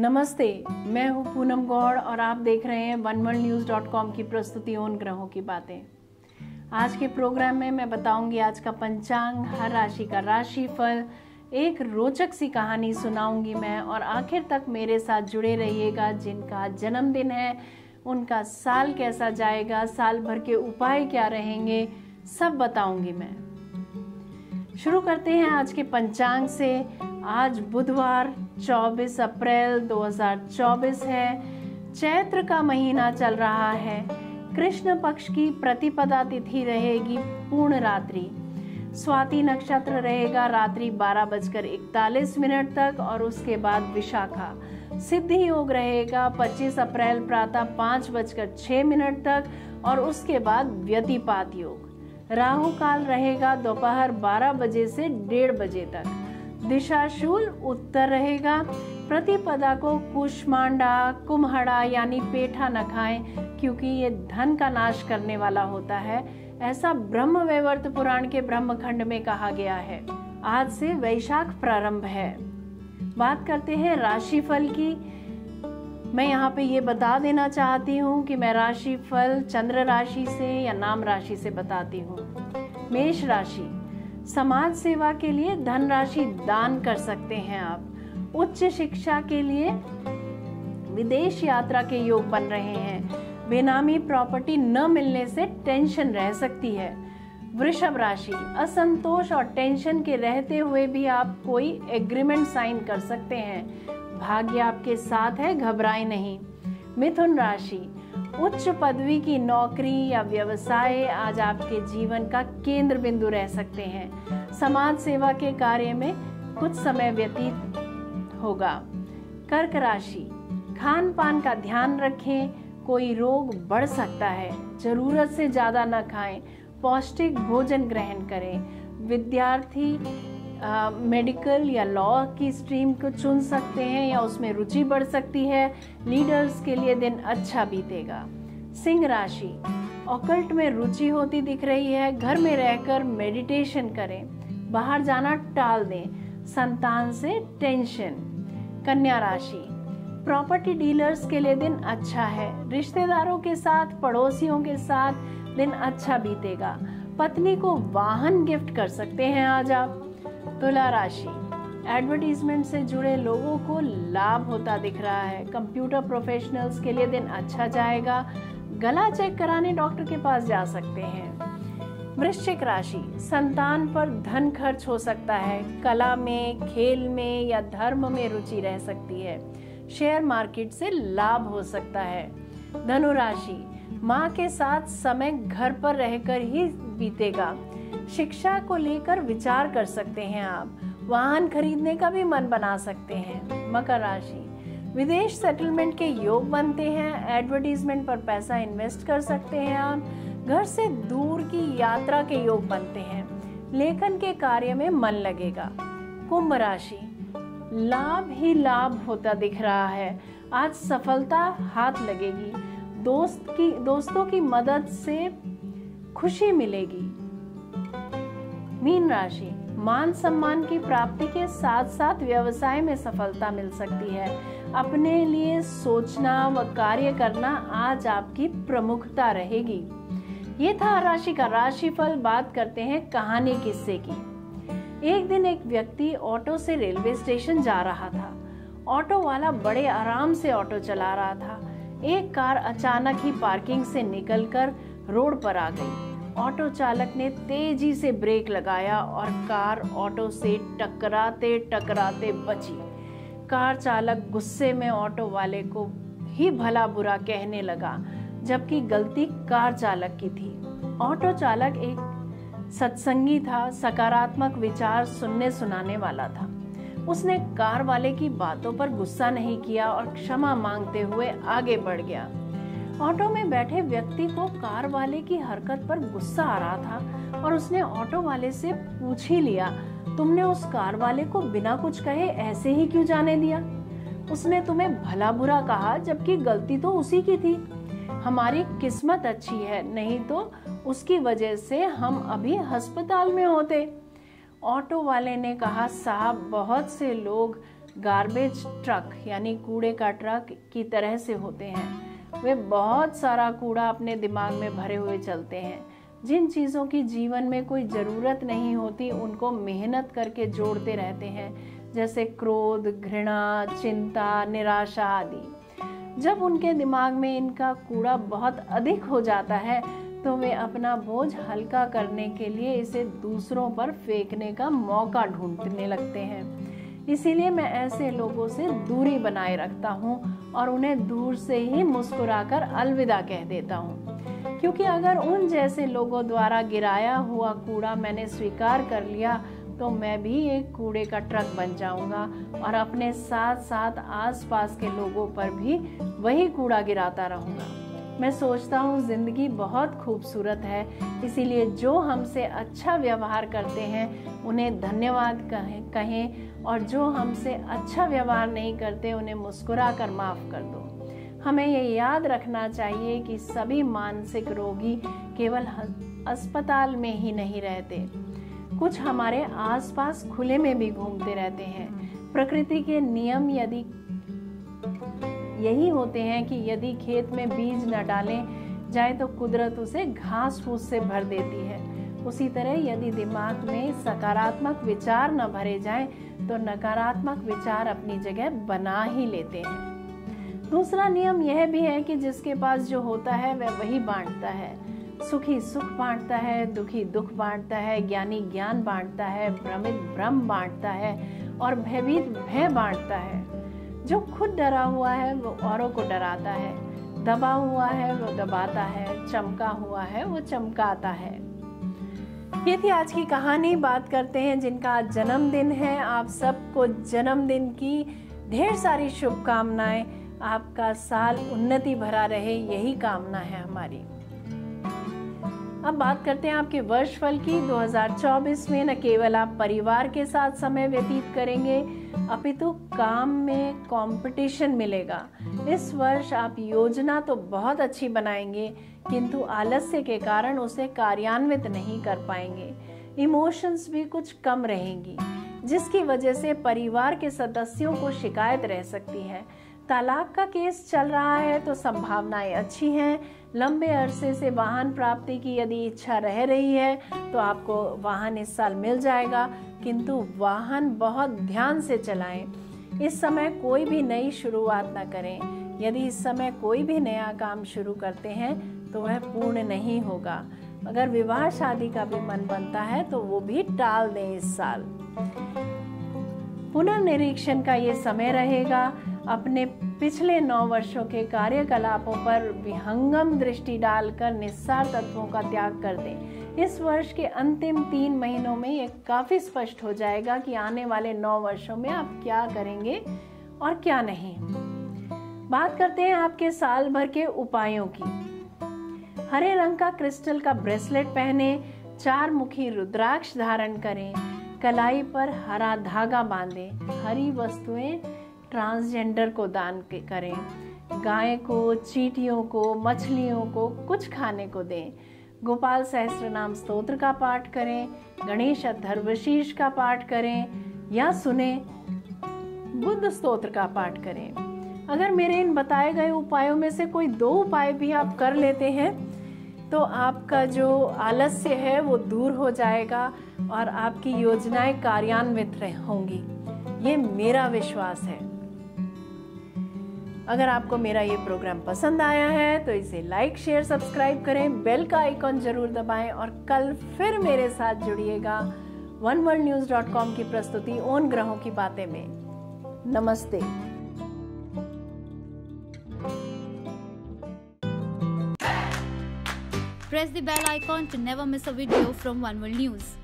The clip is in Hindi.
नमस्ते, मैं हूँ पूनम गौड़ और आप देख रहे हैं one world news dot com की प्रस्तुति उन ग्रहों की बातें। आज के प्रोग्राम में मैं बताऊँगी आज का पंचांग, हर राशि का राशि फल एक रोचक सी कहानी सुनाऊँगी मैं और आखिर तक मेरे साथ जुड़े रहिएगा जिनका जन्मदिन है, उनका साल कैसा जाएगा, साल भर के उपाय क्या रहेंगे, सब बताऊँगी मैं। शुरू करते हैं आज के पंचांग से। आज बुधवार 24 अप्रैल 2024 है। चैत्र का महीना चल रहा है। कृष्ण पक्ष की प्रतिपदा तिथि रहेगी पूर्ण रात्रि। स्वाति नक्षत्र रहेगा रात्रि बारह बजकर इकतालीस मिनट तक और उसके बाद विशाखा। सिद्धि योग रहेगा 25 अप्रैल प्रातः पाँच बजकर छह मिनट तक और उसके बाद व्यतिपात योग। राहु काल रहेगा दोपहर 12 बजे से डेढ़ बजे तक। दिशाशूल उत्तर रहेगा। प्रतिपदा को कुष्मांडा, कुम्हड़ा यानी पेठा न खाएँ, क्योंकि ये धन का नाश करने वाला होता है। ऐसा ब्रह्म वैवर्त पुराण के ब्रह्म खंड में कहा गया है। आज से वैशाख प्रारंभ है। बात करते हैं राशिफल की। मैं यहाँ पे ये बता देना चाहती हूँ कि मैं राशि फल चंद्र राशि से या नाम राशि से बताती हूँ। मेष राशि, समाज सेवा के लिए धन राशि दान कर सकते हैं आप। उच्च शिक्षा के लिए विदेश यात्रा के योग बन रहे हैं। बेनामी प्रॉपर्टी न मिलने से टेंशन रह सकती है। वृषभ राशि, असंतोष और टेंशन के रहते हुए भी आप कोई एग्रीमेंट साइन कर सकते हैं। भाग्य आपके साथ है, घबराए नहीं। मिथुन राशि, उच्च पदवी की नौकरी या व्यवसाय आज आपके जीवन का केंद्र बिंदु रह सकते हैं। समाज सेवा के कार्य में कुछ समय व्यतीत होगा। कर्क राशि खान पान का ध्यान रखें, कोई रोग बढ़ सकता है। ज़रूरत से ज़्यादा न खाएँ, पौष्टिक भोजन ग्रहण करें। विद्यार्थी मेडिकल या लॉ की स्ट्रीम को चुन सकते हैं या उसमें रुचि बढ़ सकती है लीडर्स के लिए दिन अच्छा बीतेगा। सिंह राशि ऑकल्ट में रुचि होती दिख रही है, घर में रहकर मेडिटेशन करें, बाहर जाना टाल दें, संतान से टेंशन कन्या राशि प्रॉपर्टी डीलर्स के लिए दिन अच्छा है, रिश्तेदारों के साथ, पड़ोसियों के साथ दिन अच्छा बीतेगा। पत्नी को वाहन गिफ्ट कर सकते हैं आज आप। तुला राशि। एडवर्टीजमेंट से जुड़े लोगों को लाभ होता दिख रहा है। कंप्यूटर प्रोफेशनल्स के लिए दिन अच्छा जाएगा। गला चेक कराने डॉक्टर के पास जा सकते हैं। वृश्चिक राशि। संतान पर धन खर्च हो सकता है। कला में, खेल में या धर्म में रुचि रह सकती है। शेयर मार्केट से लाभ हो सकता है। धनु राशि। माँ के साथ समय घर पर रहकर ही बीतेगा। शिक्षा को लेकर विचार कर सकते हैं आप। वाहन खरीदने का भी मन बना सकते हैं। मकर राशि। विदेश सेटलमेंट के योग बनते हैं। एडवर्टीजमेंट पर पैसा इन्वेस्ट कर सकते हैं आप। घर से दूर की यात्रा के योग बनते हैं। लेखन के कार्य में मन लगेगा। कुंभ राशि। लाभ ही लाभ होता दिख रहा है। आज सफलता हाथ लगेगी। दोस्त की, दोस्तों की मदद से खुशी मिलेगी। मीन राशि, मान सम्मान की प्राप्ति के साथ साथ व्यवसाय में सफलता मिल सकती है। अपने लिए सोचना व कार्य करना आज आपकी प्रमुखता रहेगी। ये था राशि का राशिफल। बात करते हैं कहानी किस्से की। एक दिन एक व्यक्ति ऑटो से रेलवे स्टेशन जा रहा था। ऑटो वाला बड़े आराम से ऑटो चला रहा था। एक कार अचानक ही पार्किंग से निकलकर रोड पर आ गई। ऑटो चालक ने तेज़ी से ब्रेक लगाया और कार ऑटो से टकराते टकराते बची। कार चालक गुस्से में ऑटो वाले को ही भला बुरा कहने लगा, जबकि गलती कार चालक की थी। ऑटो चालक एक सत्संगी था, सकारात्मक विचार सुनने सुनाने वाला था। उसने कार वाले की बातों पर गुस्सा नहीं किया और क्षमा मांगते हुए आगे बढ़ गया। ऑटो में बैठे व्यक्ति को कार वाले की हरकत पर गुस्सा आ रहा था और उसने ऑटो वाले से पूछ ही लिया, तुमने उस कार वाले को बिना कुछ कहे ऐसे ही क्यों जाने दिया? उसने तुम्हें भला बुरा कहा, जबकि गलती तो उसी की थी। हमारी किस्मत अच्छी है, नहीं तो उसकी वजह से हम अभी अस्पताल में होते। ऑटो वाले ने कहा, साहब, बहुत से लोग गार्बेज ट्रक, यानी कूड़े का ट्रक की तरह से होते हैं। वे बहुत सारा कूड़ा अपने दिमाग में भरे हुए चलते हैं। जिन चीज़ों की जीवन में कोई ज़रूरत नहीं होती, उनको मेहनत करके जोड़ते रहते हैं, जैसे क्रोध, घृणा, चिंता, निराशा आदि। जब उनके दिमाग में इनका कूड़ा बहुत अधिक हो जाता है तो वे अपना बोझ हल्का करने के लिए इसे दूसरों पर फेंकने का मौका ढूँढने लगते हैं। इसीलिए मैं ऐसे लोगों से दूरी बनाए रखता हूँ और उन्हें दूर से ही मुस्कुराकर अलविदा कह देता हूँ। क्योंकि अगर उन जैसे लोगों द्वारा गिराया हुआ कूड़ा मैंने स्वीकार कर लिया तो मैं भी एक कूड़े का ट्रक बन जाऊँगा और अपने साथ साथ आसपास के लोगों पर भी वही कूड़ा गिराता रहूँगा। मैं सोचता हूँ ज़िंदगी बहुत खूबसूरत है। इसीलिए जो हमसे अच्छा व्यवहार करते हैं, उन्हें धन्यवाद कहें कहें और जो हमसे अच्छा व्यवहार नहीं करते, उन्हें मुस्कुरा कर माफ़ कर दो। हमें ये याद रखना चाहिए कि सभी मानसिक रोगी केवल अस्पताल में ही नहीं रहते। कुछ हमारे आसपास खुले में भी घूमते रहते हैं। प्रकृति के नियम यदि यही होते हैं कि यदि खेत में बीज न डालें, जाए तो कुदरत उसे घास फूस से भर देती है। उसी तरह यदि दिमाग में सकारात्मक विचार न भरे जाएँ तो नकारात्मक विचार अपनी जगह बना ही लेते हैं। दूसरा नियम यह भी है कि जिसके पास जो होता है, वह वही बांटता है। सुखी सुख बांटता है, दुखी दुख बांटता है, ज्ञानी ज्ञान बांटता है, भ्रमित भ्रम बांटता है और भयभीत भय बांटता है। जो खुद डरा हुआ है, वो औरों को डराता है, दबा हुआ है, वो दबाता है, चमका हुआ है, वो चमकाता है। ये थी आज की कहानी। बात करते हैं जिनका आज जन्मदिन है। आप सबको जन्मदिन की ढेर सारी शुभकामनाएँ। आपका साल उन्नति भरा रहे, यही कामना है हमारी। अब बात करते हैं आपके वर्ष फल की 2024 में न केवल आप परिवार के साथ समय व्यतीत करेंगे, अपितु काम में कंपटीशन मिलेगा। इस वर्ष आप योजना तो बहुत अच्छी बनाएँगे, किंतु आलस्य के कारण उसे कार्यान्वित नहीं कर पाएँगे। इमोशंस भी कुछ कम रहेंगी, जिसकी वजह से परिवार के सदस्यों को शिकायत रह सकती है। तलाक का केस चल रहा है तो संभावनाएँ अच्छी हैं। लंबे अरसे से वाहन प्राप्ति की यदि इच्छा रह रही है तो आपको वाहन इस साल मिल जाएगा। किंतु वाहन बहुत ध्यान से चलाएँ। इस समय कोई भी नई शुरुआत न करें। यदि इस समय कोई भी नया काम शुरू करते हैं तो वह पूर्ण नहीं होगा। अगर विवाह शादी का भी मन बनता है तो वो भी टाल दें इस साल। पुनर्निरीक्षण का ये समय रहेगा। अपने पिछले नौ वर्षों के कार्यकलापों पर विहंगम दृष्टि डालकर निस्सार तत्वों का त्याग कर दें। इस वर्ष के अंतिम तीन महीनों में ये काफ़ी स्पष्ट हो जाएगा कि आने वाले नौ वर्षों में आप क्या करेंगे और क्या नहीं। बात करते हैं आपके साल भर के उपायों की। हरे रंग का क्रिस्टल का ब्रेसलेट पहने चार मुखी रुद्राक्ष धारण करें, कलाई पर हरा धागा बांधें, हरी वस्तुएँ ट्रांसजेंडर को दान करें, गाय को, चीटियों को, मछलियों को, कुछ खाने को दें। गोपाल सहस्त्र नाम स्तोत्र का पाठ करें, गणेश अधर्वशीष का पाठ करें, या सुने, बुद्ध स्तोत्र का पाठ करें। अगर मेरे इन बताए गए उपायों में से कोई दो उपाय भी आप कर लेते हैं तो आपका जो आलस्य है वो दूर हो जाएगा और आपकी योजनाएँ कार्यान्वित होंगी। ये मेरा विश्वास है। अगर आपको मेरा ये प्रोग्राम पसंद आया है तो इसे लाइक शेयर सब्सक्राइब करें बेल का आइकॉन ज़रूर दबाएँ और कल फिर मेरे साथ जुड़िएगा one world news dot com की प्रस्तुति ओन ग्रहों की बातें में नमस्ते Press the bell icon to never miss a video from One World News.